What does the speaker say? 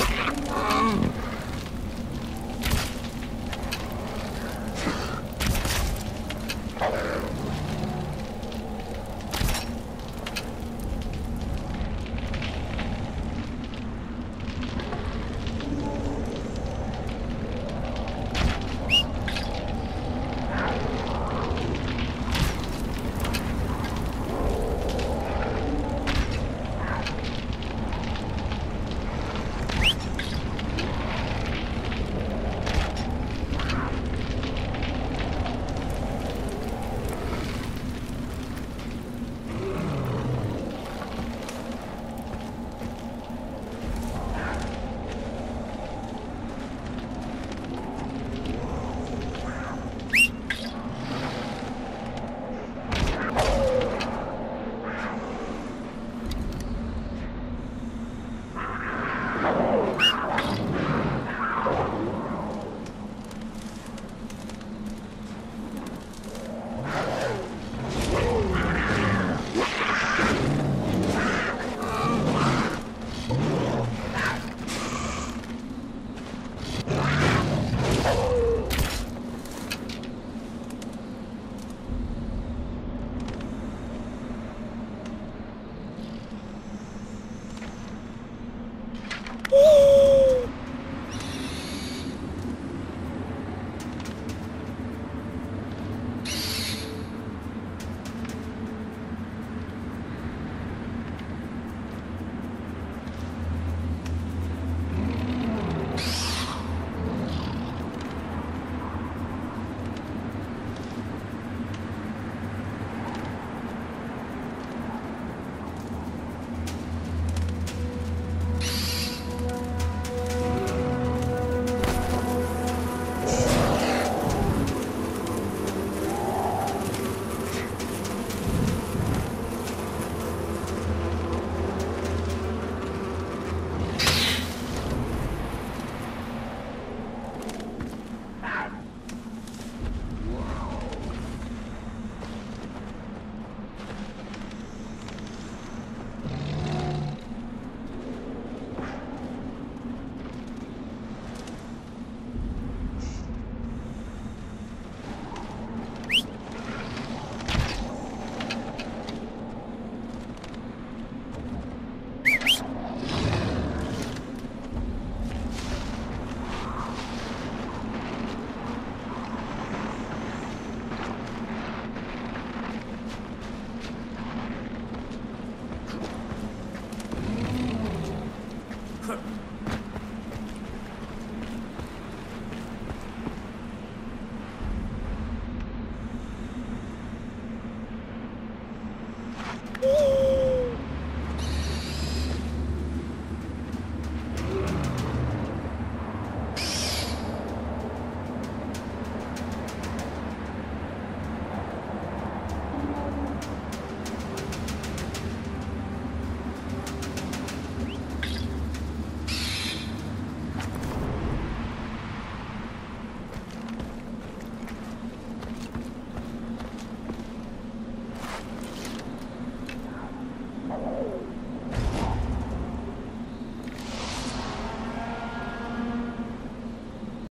Oh. Ooh. Ooh.